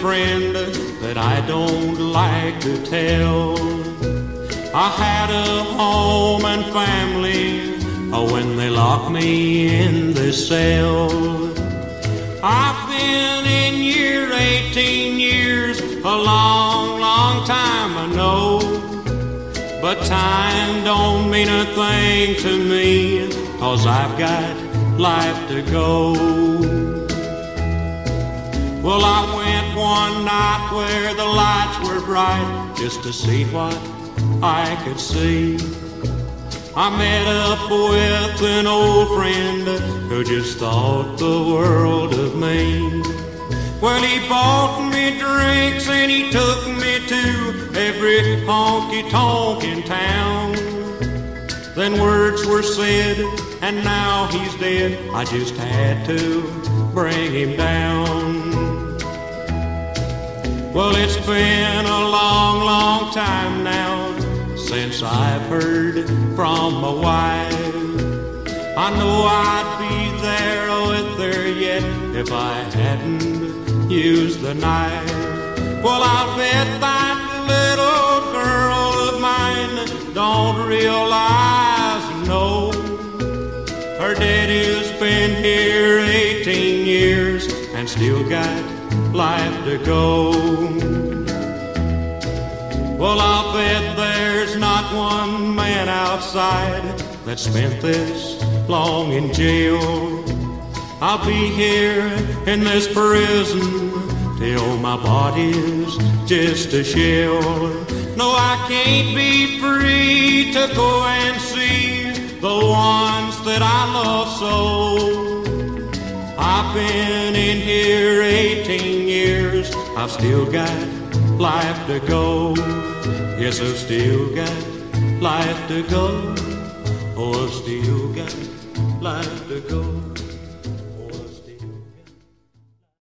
friend that I don't like to tell. I had a home and family oh, when they locked me in this cell. I've been in here 18 years, a long, long time I know. But time don't mean a thing to me, cause I've got life to go. Well, I went one night where the lights were bright just to see what I could see. I met up with an old friend who just thought the world of me. Well, he bought me drinks and he took me to every honky tonk in town. Then words were said, and now he's dead. I just had to bring him down. Well, it's been a long, long time now since I've heard from my wife. I know I'd be there with her yet if I hadn't used the knife. Well, I'll bet that little girl of mine don't realize, no. Her daddy's been here 18 years and still got life to go. Well, I'll bet there's not one man outside that spent this long in jail. I'll be here in this prison till my body's just a shell. No, I can't be free to go and see the ones that I love so. I've been in here 18 years, I've still got life to go. Yes, I've still got life to go. Oh, I've still got life to go.